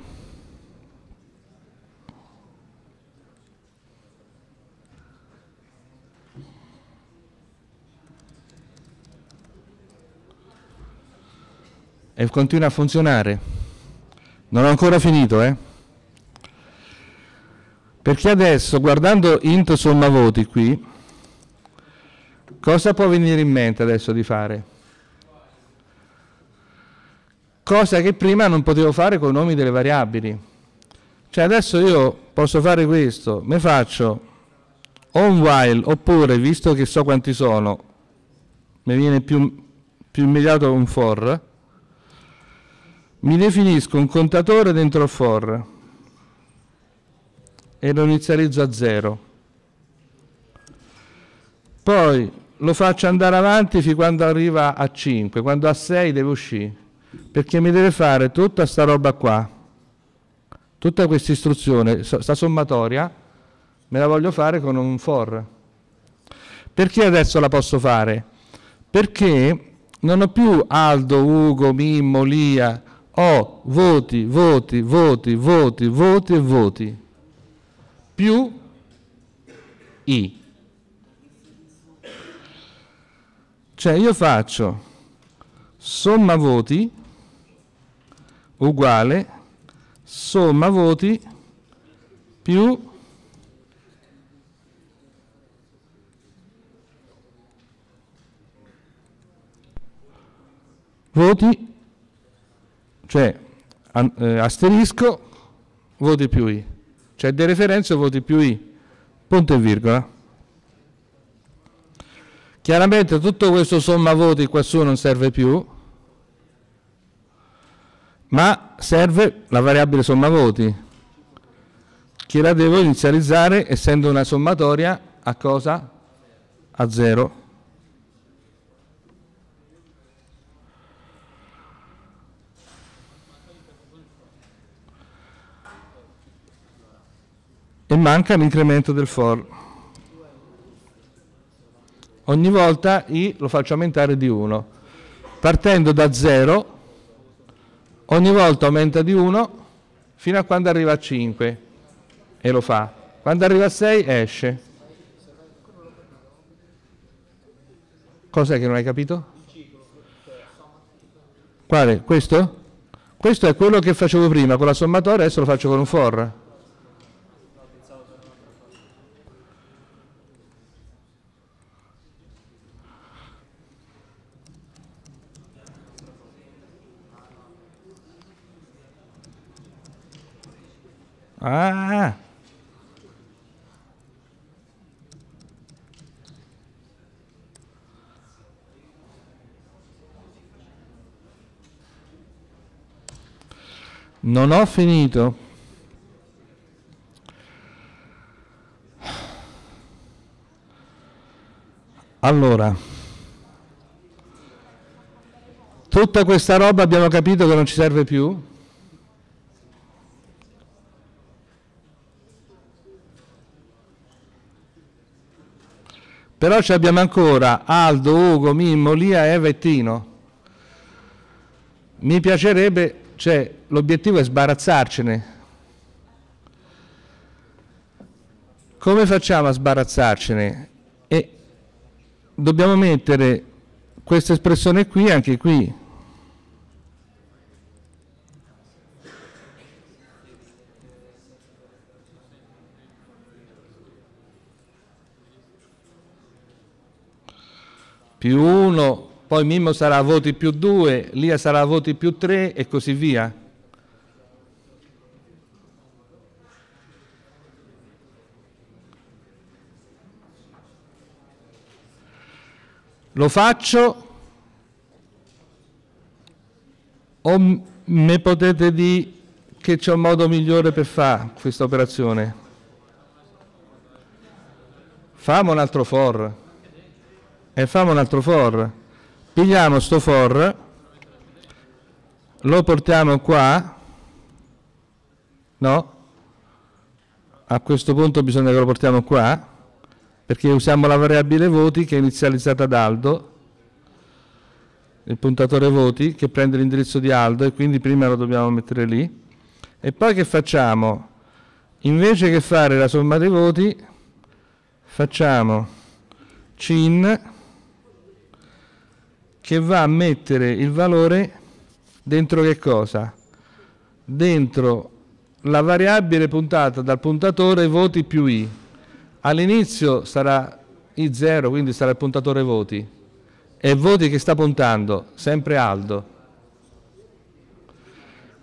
E continua a funzionare. Non ho ancora finito, eh? Perché adesso, guardando int somma voti qui, cosa può venire in mente adesso di fare? Cosa che prima non potevo fare con i nomi delle variabili. Cioè adesso io posso fare questo, mi faccio o un while oppure, visto che so quanti sono, mi viene più, più immediato un for, mi definisco un contatore dentro il for e lo inizializzo a 0. Poi lo faccio andare avanti fino a quando arriva a 5, quando a 6 deve uscire, perché mi deve fare tutta sta roba qua, tutta questa istruzione, sta sommatoria, me la voglio fare con un for. Perché adesso la posso fare? Perché non ho più Aldo, Ugo, Mimmo, Lia, ho voti, voti, voti, voti, voti e voti più i. Cioè io faccio somma voti uguale somma voti più voti cioè eh, asterisco, voti più i, cioè dereferenza voti più i, punto e virgola, Chiaramente tutto questo somma voti qua su non serve più, ma serve la variabile somma voti, che la devo inizializzare essendo una sommatoria a cosa? A 0. E manca l'incremento del for. Ogni volta i lo faccio aumentare di 1. Partendo da 0, ogni volta aumenta di 1 fino a quando arriva a 5 e lo fa. Quando arriva a 6 esce. Cos'è che non hai capito? Quale? Questo? Questo è quello che facevo prima con la sommatoria, adesso lo faccio con un for. Ah! Non ho finito. Allora, tutta questa roba abbiamo capito che non ci serve più? Però ci abbiamo ancora Aldo, Ugo, Mimmo, Lia, Eva e Tino. Mi piacerebbe, cioè l'obiettivo è sbarazzarcene. Come facciamo a sbarazzarcene? E dobbiamo mettere questa espressione qui anche qui. Più 1, poi Mimmo sarà a voti più 2, Lia sarà a voti più 3 e così via. Lo faccio o mi potete dire che c'è un modo migliore per fare questa operazione? Famo un altro for e famo un altro for. Pigliamo sto for, lo portiamo qua, no? A questo punto bisogna che lo portiamo qua, perché usiamo la variabile voti che è inizializzata da Aldo, il puntatore voti che prende l'indirizzo di Aldo e quindi prima lo dobbiamo mettere lì. E poi che facciamo? Invece che fare la somma dei voti, facciamo cin che va a mettere il valore dentro che cosa? Dentro la variabile puntata dal puntatore voti più i. All'inizio sarà i0, quindi sarà il puntatore voti. E voti che sta puntando, sempre Aldo.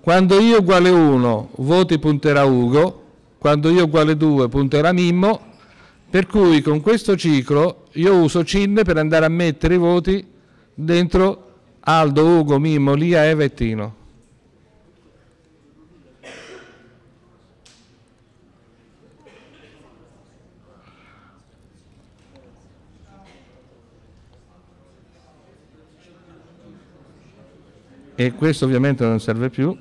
Quando i uguale 1, voti punterà Ugo, quando i uguale 2 punterà Mimmo, per cui con questo ciclo io uso CIN per andare a mettere i voti dentro Aldo, Ugo, Mimmo, Lia, e Tino. E questo ovviamente non serve più.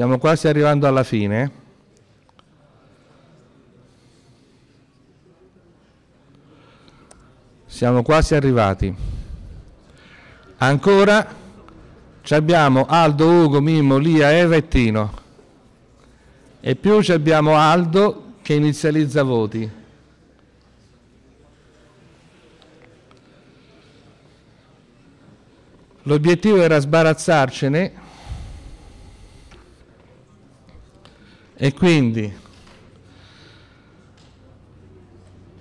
Stiamo quasi arrivando alla fine. Siamo quasi arrivati. Ancora abbiamo Aldo, Ugo, Mimmo, Lia, Eva e Tino. E più abbiamo Aldo che inizializza voti. L'obiettivo era sbarazzarcene E quindi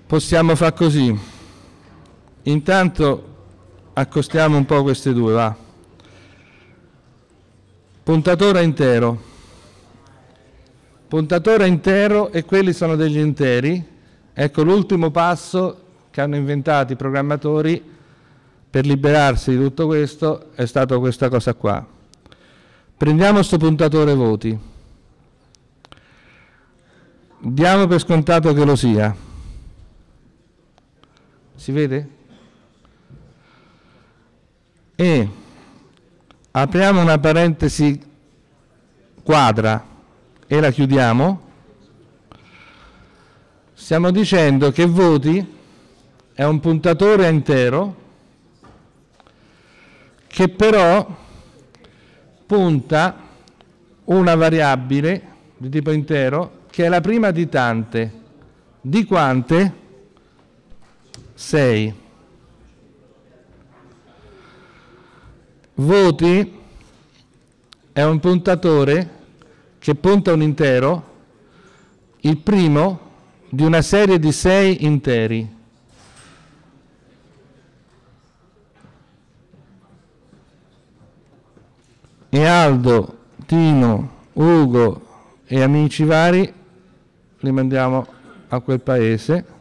possiamo fare così. Intanto accostiamo un po' queste due, va. Puntatore intero. Puntatore intero e quelli sono degli interi. Ecco l'ultimo passo che hanno inventato i programmatori per liberarsi di tutto questo è stato questa cosa qua. Prendiamo questo puntatore voti. Diamo per scontato che lo sia. Si vede? E apriamo una parentesi quadra e la chiudiamo. Stiamo dicendo che voti è un puntatore intero che però punta una variabile di tipo intero che è la prima di tante. Di quante? 6. Voti è un puntatore che punta un intero, il primo di una serie di 6 interi. e Aldo, Tino, Ugo e amici vari li mandiamo a quel paese.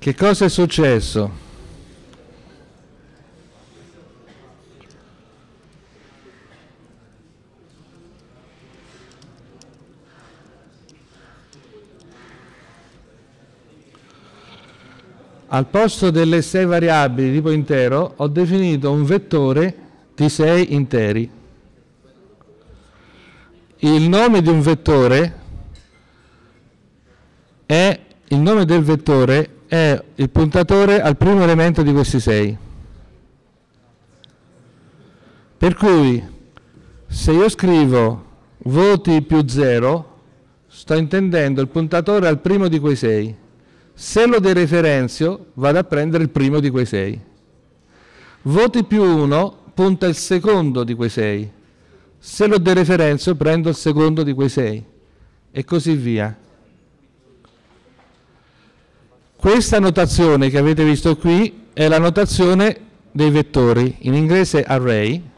Che cosa è successo? Al posto delle sei variabili tipo intero ho definito un vettore di sei interi. Il nome di un vettore è il nome del vettore è il puntatore al primo elemento di questi sei. Per cui se io scrivo voti più 0, sto intendendo il puntatore al primo di quei sei. Se lo dereferenzio, vado a prendere il primo di quei sei. Voti più 1 punta il secondo di quei sei. Se lo dereferenzio, prendo il secondo di quei sei. E così via. Questa notazione che avete visto qui è la notazione dei vettori, in inglese array,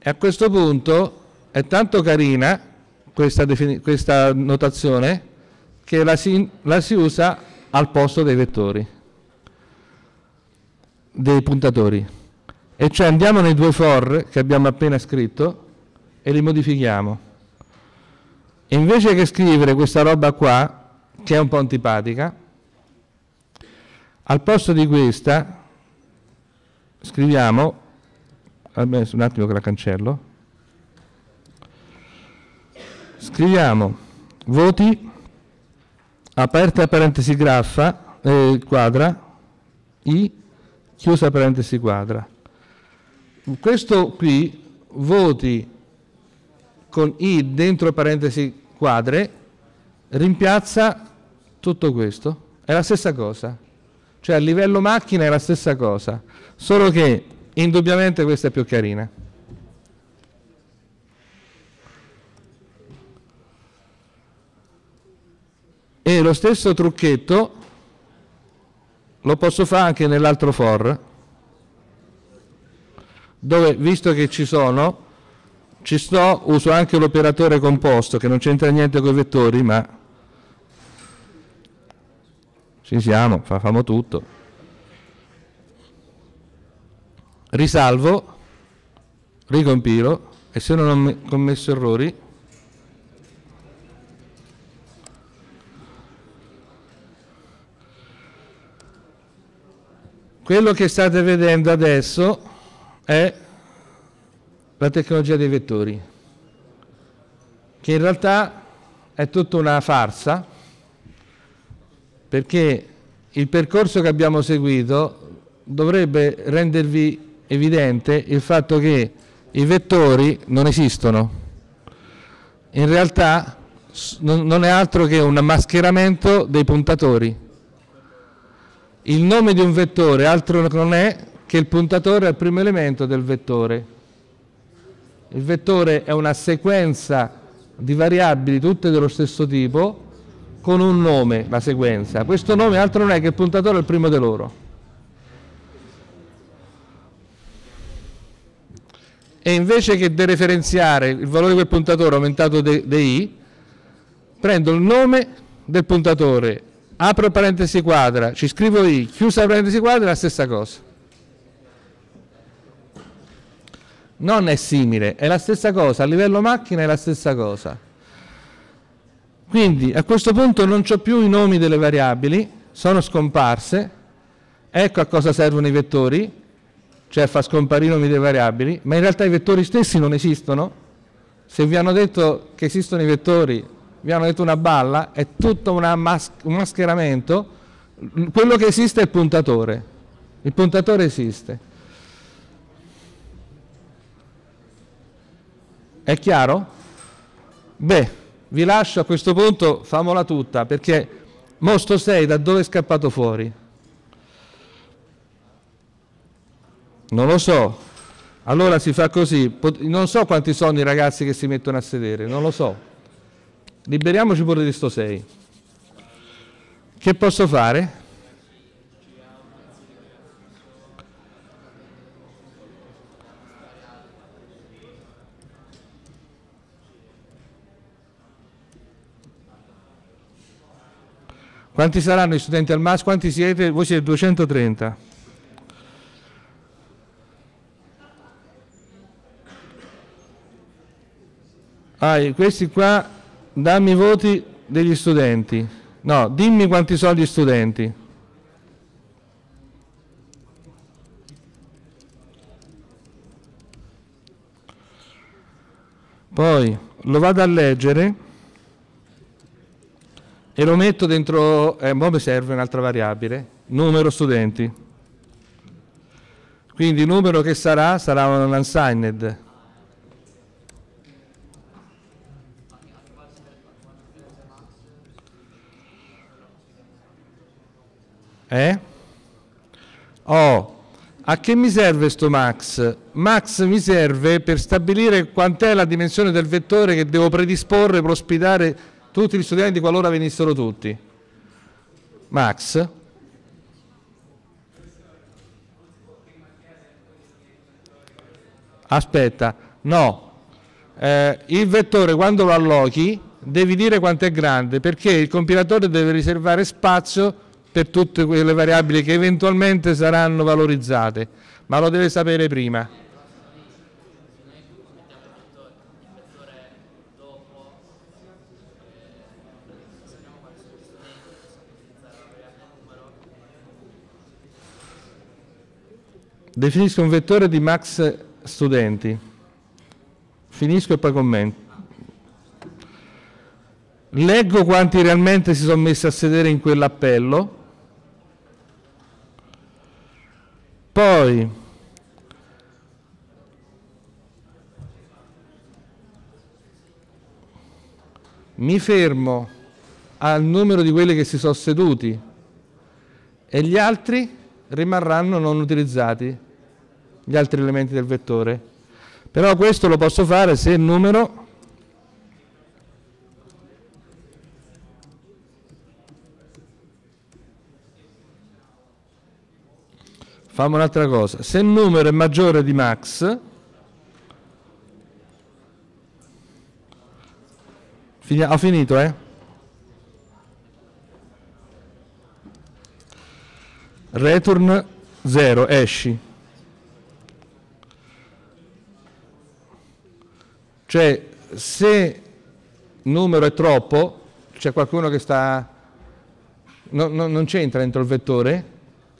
e a questo punto è tanto carina questa, questa notazione che la si, la si usa al posto dei vettori, dei puntatori. E cioè andiamo nei due for che abbiamo appena scritto e li modifichiamo. E invece che scrivere questa roba qua, che è un po' antipatica, al posto di questa scriviamo, un attimo che la cancello, scriviamo voti, aperta parentesi graffa, eh, quadra, i, chiusa parentesi quadra. Questo qui, voti con i dentro parentesi quadre, rimpiazza tutto questo. È la stessa cosa. Cioè a livello macchina è la stessa cosa, solo che indubbiamente questa è più carina. E lo stesso trucchetto lo posso fare anche nell'altro for, dove visto che ci sono, ci sto, uso anche l'operatore composto che non c'entra niente con i vettori, ma ci siamo, facciamo tutto. Risalvo, ricompilo e se non ho commesso errori quello che state vedendo adesso è la tecnologia dei vettori, che in realtà è tutta una farsa perché il percorso che abbiamo seguito dovrebbe rendervi evidente il fatto che i vettori non esistono. In realtà non è altro che un mascheramento dei puntatori. Il nome di un vettore altro non è che il puntatore il primo elemento del vettore. Il vettore è una sequenza di variabili tutte dello stesso tipo con un nome, la sequenza. Questo nome altro non è che il puntatore è il primo di loro. E invece che dereferenziare il valore di quel puntatore aumentato di i, prendo il nome del puntatore, apro parentesi quadra, ci scrivo i, chiusa parentesi quadra la stessa cosa. Non è simile, è la stessa cosa, a livello macchina è la stessa cosa. Quindi a questo punto non ho più i nomi delle variabili, sono scomparse, ecco a cosa servono i vettori, cioè a far scomparire i nomi delle variabili, ma in realtà i vettori stessi non esistono. Se vi hanno detto che esistono i vettori, vi hanno detto una balla, è tutto mas un mascheramento, quello che esiste è il puntatore, il puntatore esiste. È chiaro? Beh, vi lascio a questo punto, famola tutta, perché Mosto 6 da dove è scappato fuori? Non lo so. Allora si fa così, non so quanti sono i ragazzi che si mettono a sedere, non lo so. Liberiamoci pure di sto 6. Che posso fare? Quanti saranno gli studenti al MAS? Quanti siete? Voi siete 230. Ah, questi qua, dammi i voti degli studenti. No, dimmi quanti sono gli studenti. Poi lo vado a leggere e lo metto dentro, eh, mi serve un'altra variabile, numero studenti. Quindi numero che sarà sarà un unsigned. Eh? Oh, a che mi serve sto max? Max mi serve per stabilire quant'è la dimensione del vettore che devo predisporre per ospitare tutti gli studenti qualora venissero tutti. Max. Aspetta, no. Eh, il vettore quando lo allochi devi dire quanto è grande perché il compilatore deve riservare spazio per tutte quelle variabili che eventualmente saranno valorizzate, ma lo deve sapere prima. Definisco un vettore di max studenti. Finisco e poi commento. Leggo quanti realmente si sono messi a sedere in quell'appello. Poi mi fermo al numero di quelli che si sono seduti e gli altri rimarranno non utilizzati gli altri elementi del vettore. Però questo lo posso fare se il numero Fammi un'altra cosa, se il numero è maggiore di max, ho finito eh? Return 0, esci. Cioè, se numero è troppo, c'è qualcuno che sta, no, no, non c'entra dentro il vettore,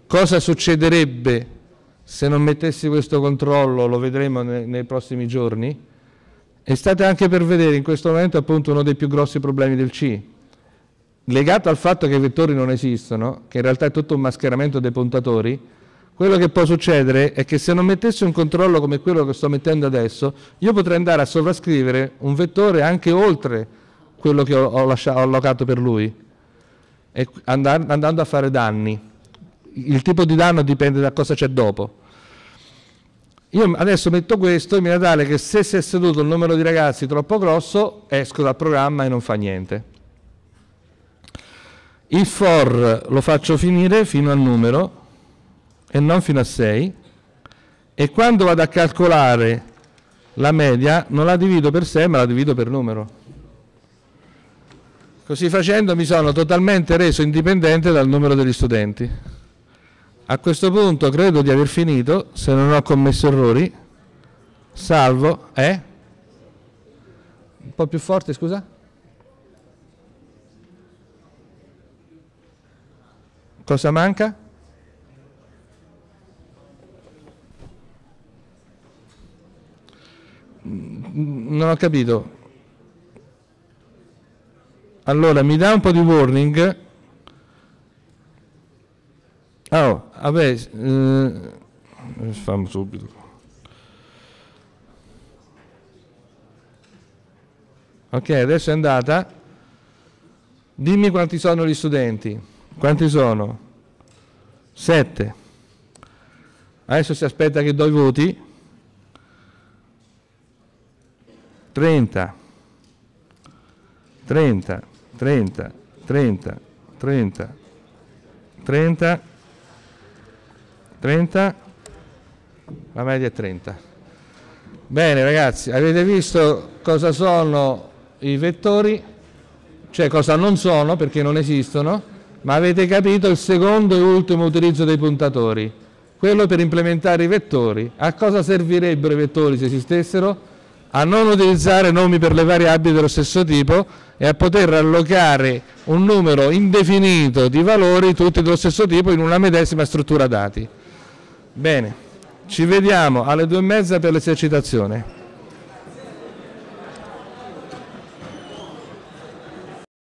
cosa succederebbe se non mettessi questo controllo, lo vedremo nei, nei prossimi giorni, e state anche per vedere in questo momento appunto uno dei più grossi problemi del C. legato al fatto che i vettori non esistono, che in realtà è tutto un mascheramento dei puntatori, quello che può succedere è che se non mettessi un controllo come quello che sto mettendo adesso, io potrei andare a sovrascrivere un vettore anche oltre quello che ho, ho, lasciato, ho allocato per lui, andar, andando a fare danni. Il tipo di danno dipende da cosa c'è dopo. Io adesso metto questo in maniera tale che se si è seduto un numero di ragazzi troppo grosso, esco dal programma e non fa niente. Il for lo faccio finire fino al numero e non fino a 6 e quando vado a calcolare la media non la divido per 6 ma la divido per numero. Così facendo mi sono totalmente reso indipendente dal numero degli studenti. A questo punto credo di aver finito, se non ho commesso errori. Salvo, eh? Un po' più forte, scusa? Cosa manca? Non ho capito. Allora, mi dà un po' di warning. Oh, vabbè, eh, facciamo subito. Ok, adesso è andata. Dimmi quanti sono gli studenti. Quanti sono? Sette. Adesso si aspetta che do i voti. 30. 30, 30, 30, 30, 30, 30, la media è 30. Bene ragazzi, avete visto cosa sono i vettori, cioè cosa non sono perché non esistono, ma avete capito il secondo e ultimo utilizzo dei puntatori, quello per implementare i vettori. A cosa servirebbero i vettori se esistessero? A non utilizzare nomi per le variabili dello stesso tipo e a poter allocare un numero indefinito di valori tutti dello stesso tipo in una medesima struttura dati. Bene, ci vediamo alle due e mezza per l'esercitazione.